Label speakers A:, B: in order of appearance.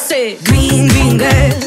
A: Say, Green, green girl.